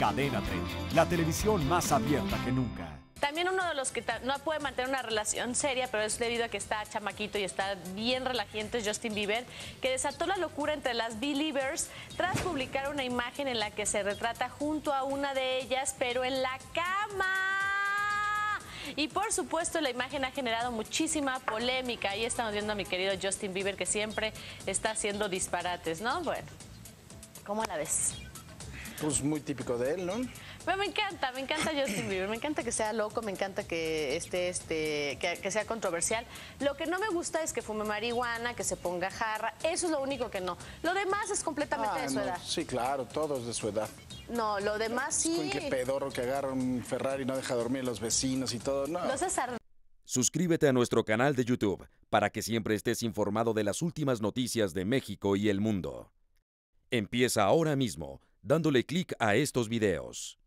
Cadena 30, la televisión más abierta que nunca. También uno de los que no puede mantener una relación seria, pero es debido a que está chamaquito y está bien relajiento, es Justin Bieber, que desató la locura entre las Believers tras publicar una imagen en la que se retrata junto a una de ellas, pero en la cama. Y por supuesto la imagen ha generado muchísima polémica. Ahí estamos viendo a mi querido Justin Bieber que siempre está haciendo disparates, ¿no? Bueno, ¿cómo la ves? Pues muy típico de él, ¿no? me encanta, me encanta Justin Bieber, me encanta que sea loco, me encanta que esté, este, que, sea controversial. Lo que no me gusta es que fume marihuana, que se ponga jarra, eso es lo único que no. Lo demás es completamente ah, de su edad. Sí, claro, todos de su edad. No, lo demás sí. que pedorro que agarra un Ferrari y no deja dormir a los vecinos y todo, no. Suscríbete a nuestro canal de YouTube para que siempre estés informado de las últimas noticias de México y el mundo. Empieza ahora mismo dándole clic a estos videos.